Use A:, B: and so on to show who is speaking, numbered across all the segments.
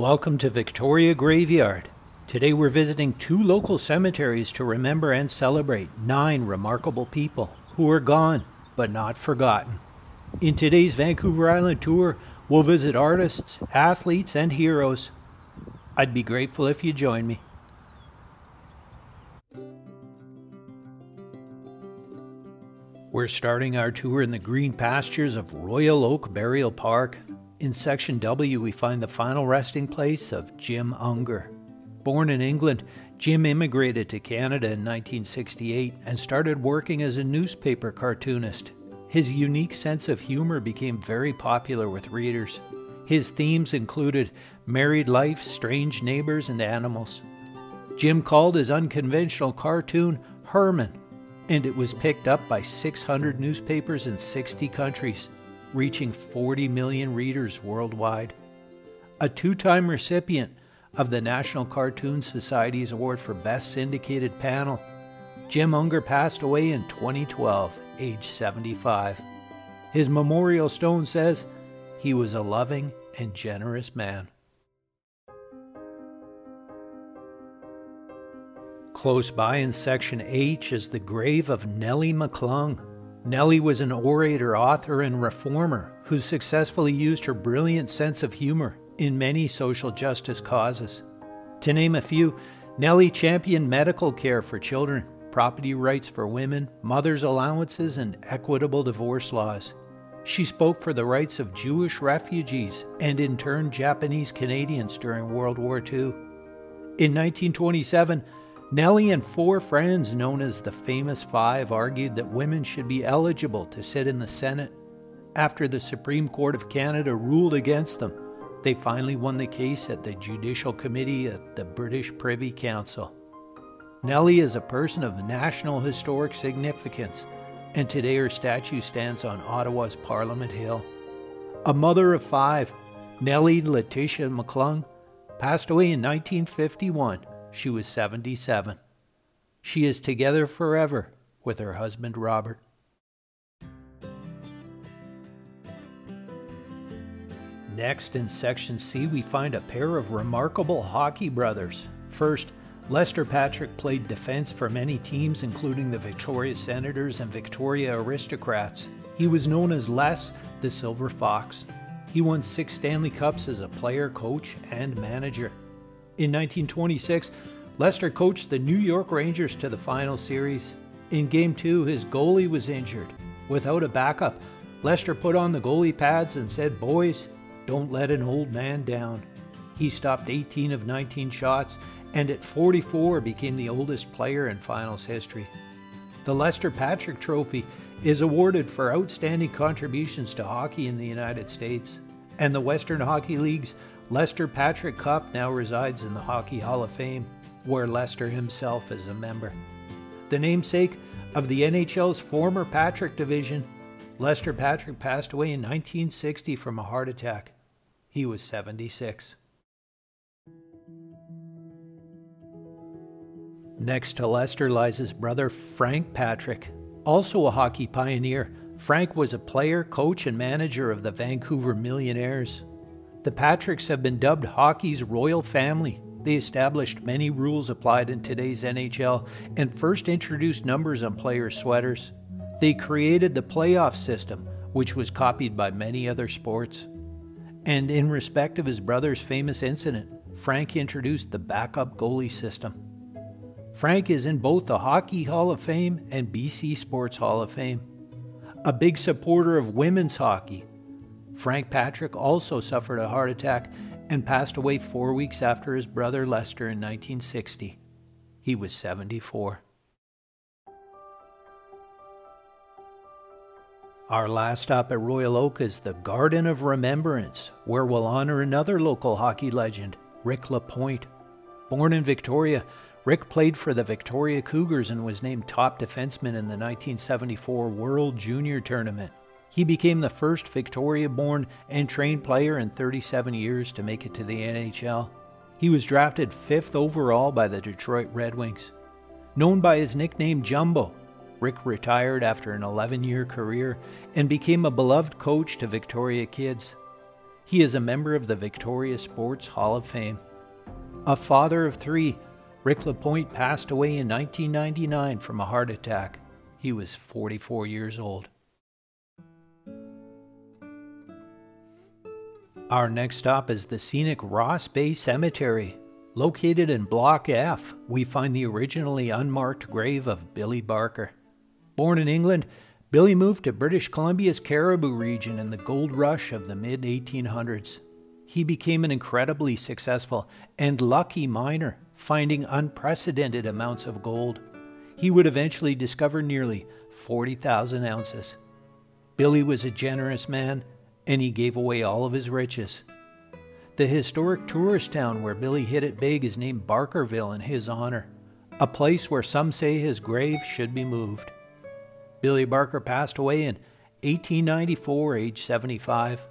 A: Welcome to Victoria Graveyard. Today we're visiting two local cemeteries to remember and celebrate nine remarkable people who are gone but not forgotten. In today's Vancouver Island tour, we'll visit artists, athletes, and heroes. I'd be grateful if you join me. We're starting our tour in the green pastures of Royal Oak Burial Park. In section W, we find the final resting place of Jim Unger. Born in England, Jim immigrated to Canada in 1968 and started working as a newspaper cartoonist. His unique sense of humor became very popular with readers. His themes included married life, strange neighbors, and animals. Jim called his unconventional cartoon Herman and it was picked up by 600 newspapers in 60 countries, reaching 40 million readers worldwide. A two time recipient of the National Cartoon Society's Award for Best Syndicated Panel, Jim Unger passed away in 2012, age 75. His memorial stone says he was a loving and generous man. Close by in section H is the grave of Nellie McClung. Nellie was an orator, author, and reformer who successfully used her brilliant sense of humor in many social justice causes. To name a few, Nellie championed medical care for children, property rights for women, mothers' allowances, and equitable divorce laws. She spoke for the rights of Jewish refugees and interned Japanese Canadians during World War II. In 1927, Nellie and four friends known as the Famous Five argued that women should be eligible to sit in the Senate. After the Supreme Court of Canada ruled against them, they finally won the case at the Judicial Committee at the British Privy Council. Nellie is a person of national historic significance, and today her statue stands on Ottawa's Parliament Hill. A mother of five, Nellie Letitia McClung passed away in 1951 she was 77. She is together forever with her husband Robert. Next, in Section C, we find a pair of remarkable hockey brothers. First, Lester Patrick played defense for many teams, including the Victoria Senators and Victoria Aristocrats. He was known as Les the Silver Fox. He won six Stanley Cups as a player, coach, and manager. In 1926, Lester coached the New York Rangers to the final series. In Game 2, his goalie was injured. Without a backup, Lester put on the goalie pads and said, Boys, don't let an old man down. He stopped 18 of 19 shots and at 44 became the oldest player in finals history. The Lester Patrick Trophy is awarded for outstanding contributions to hockey in the United States, and the Western Hockey League's Lester Patrick Cup now resides in the Hockey Hall of Fame, where Lester himself is a member. The namesake of the NHL's former Patrick division, Lester Patrick passed away in 1960 from a heart attack. He was 76. Next to Lester lies his brother Frank Patrick, also a hockey pioneer. Frank was a player, coach, and manager of the Vancouver Millionaires. The Patricks have been dubbed hockey's royal family. They established many rules applied in today's NHL and first introduced numbers on players' sweaters. They created the playoff system, which was copied by many other sports. And in respect of his brother's famous incident, Frank introduced the backup goalie system. Frank is in both the Hockey Hall of Fame and BC Sports Hall of Fame. A big supporter of women's hockey, Frank Patrick also suffered a heart attack and passed away four weeks after his brother Lester in 1960. He was 74. Our last stop at Royal Oak is the Garden of Remembrance, where we'll honor another local hockey legend, Rick LaPointe. Born in Victoria, Rick played for the Victoria Cougars and was named top defenseman in the 1974 World Junior Tournament. He became the first Victoria born and trained player in 37 years to make it to the NHL. He was drafted fifth overall by the Detroit Red Wings. Known by his nickname Jumbo, Rick retired after an 11 year career and became a beloved coach to Victoria kids. He is a member of the Victoria Sports Hall of Fame. A father of three, Rick LaPointe passed away in 1999 from a heart attack. He was 44 years old. Our next stop is the scenic Ross Bay Cemetery. Located in Block F, we find the originally unmarked grave of Billy Barker. Born in England, Billy moved to British Columbia's Cariboo region in the gold rush of the mid 1800s. He became an incredibly successful and lucky miner, finding unprecedented amounts of gold. He would eventually discover nearly 40,000 ounces. Billy was a generous man, and he gave away all of his riches. The historic tourist town where Billy hit it big is named Barkerville in his honor, a place where some say his grave should be moved. Billy Barker passed away in 1894, age 75.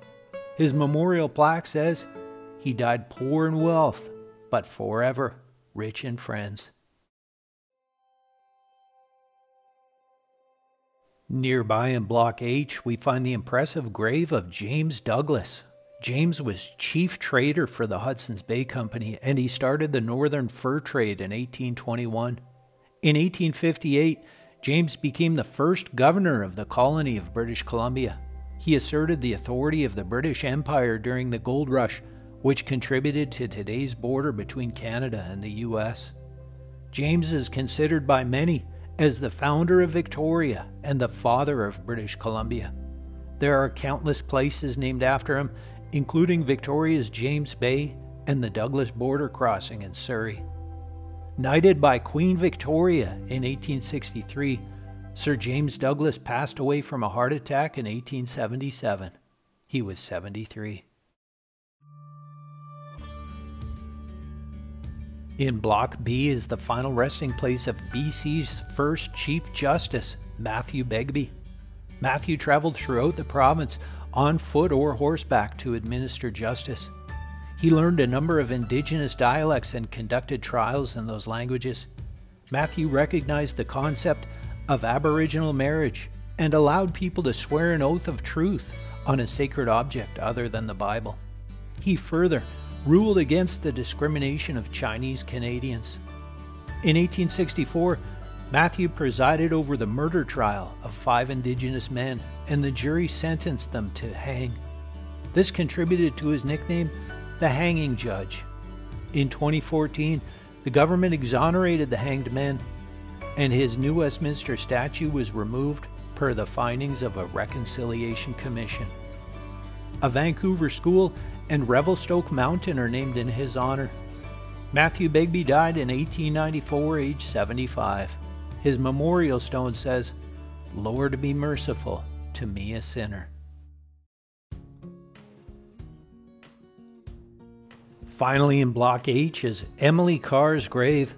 A: His memorial plaque says he died poor in wealth, but forever rich in friends. Nearby in Block H, we find the impressive grave of James Douglas. James was chief trader for the Hudson's Bay Company and he started the northern fur trade in 1821. In 1858, James became the first governor of the colony of British Columbia. He asserted the authority of the British Empire during the gold rush, which contributed to today's border between Canada and the US. James is considered by many as the founder of Victoria and the father of British Columbia. There are countless places named after him, including Victoria's James Bay and the Douglas border crossing in Surrey. Knighted by Queen Victoria in 1863, Sir James Douglas passed away from a heart attack in 1877. He was 73. In Block B is the final resting place of BC's first Chief Justice, Matthew Begbie. Matthew traveled throughout the province on foot or horseback to administer justice. He learned a number of indigenous dialects and conducted trials in those languages. Matthew recognized the concept of Aboriginal marriage and allowed people to swear an oath of truth on a sacred object other than the Bible. He further ruled against the discrimination of Chinese Canadians. In 1864, Matthew presided over the murder trial of five Indigenous men, and the jury sentenced them to hang. This contributed to his nickname, the Hanging Judge. In 2014, the government exonerated the hanged men, and his new Westminster statue was removed per the findings of a Reconciliation Commission. A Vancouver school and Revelstoke Mountain are named in his honor. Matthew Begbie died in 1894, age 75. His memorial stone says, Lord, be merciful to me, a sinner. Finally, in Block H is Emily Carr's grave.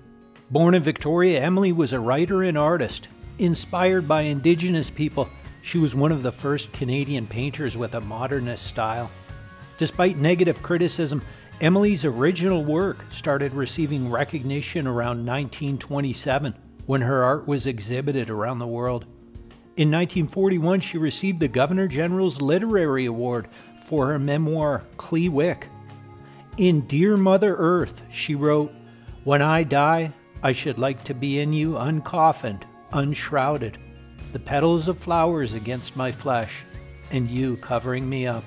A: Born in Victoria, Emily was a writer and artist. Inspired by Indigenous people, she was one of the first Canadian painters with a modernist style. Despite negative criticism, Emily's original work started receiving recognition around 1927 when her art was exhibited around the world. In 1941, she received the Governor General's Literary Award for her memoir, Klee Wyck. In Dear Mother Earth, she wrote, When I die, I should like to be in you uncoffined, unshrouded, the petals of flowers against my flesh, and you covering me up.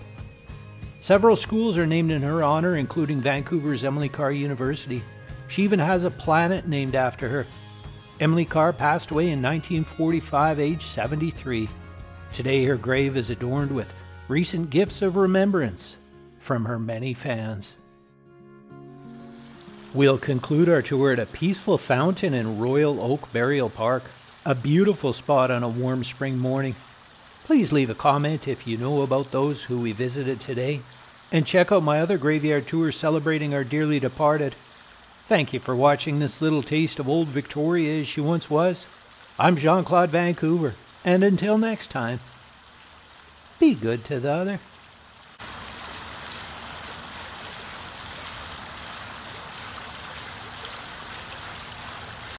A: Several schools are named in her honor, including Vancouver's Emily Carr University. She even has a planet named after her. Emily Carr passed away in 1945, age 73. Today, her grave is adorned with recent gifts of remembrance from her many fans. We'll conclude our tour at a peaceful fountain in Royal Oak Burial Park, a beautiful spot on a warm spring morning. Please leave a comment if you know about those who we visited today, and check out my other graveyard tours celebrating our dearly departed. Thank you for watching this little taste of old Victoria as she once was. I'm Jean Claude Van Couver, and until next time, be good to the other.